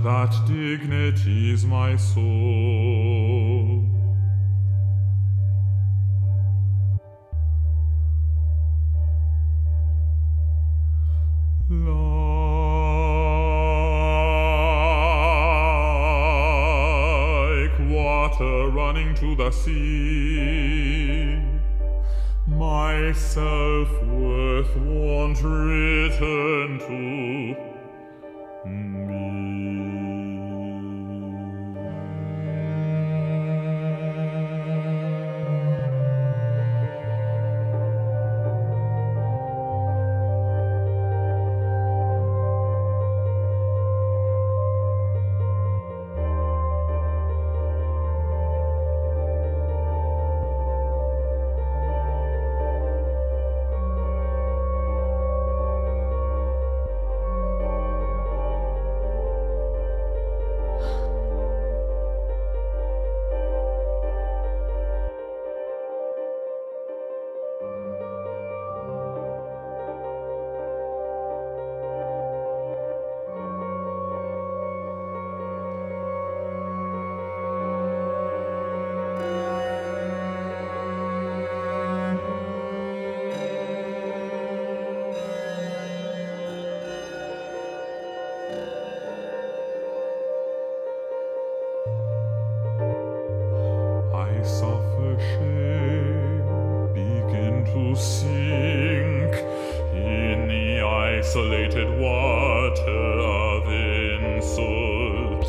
that dignity's my soul. Like water running to the sea, my self worth won't return to isolated water of insult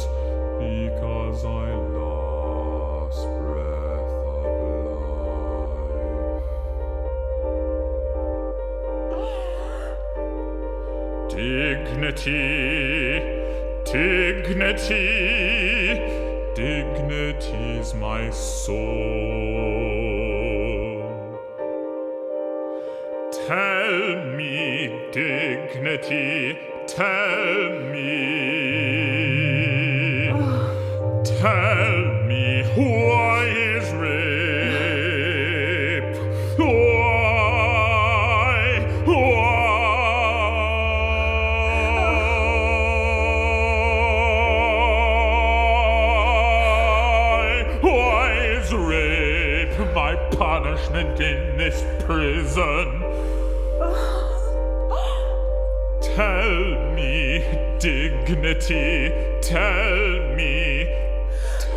because I lost breath of life. Dignity, dignity, dignity's my soul. Dignity, tell me. Tell me why is rape? Why? Why? Why is rape my punishment in this prison? Oh. Tell me, dignity, tell me,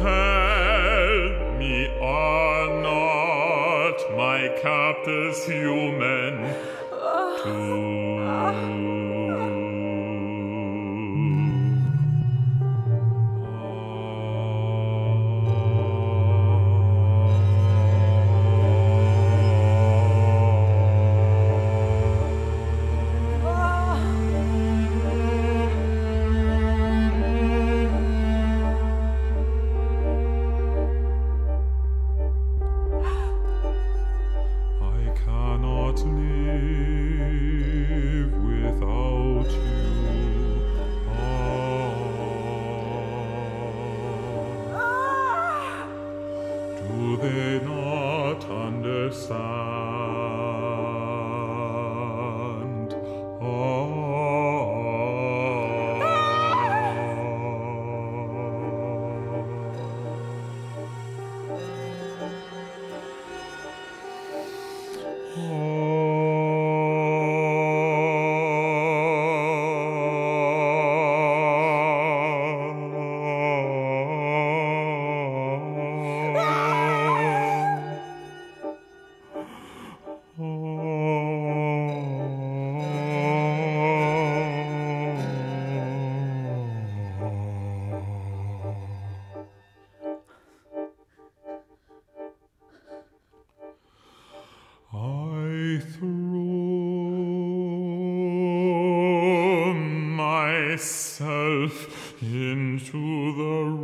tell me, are not my captors human understand? Myself into the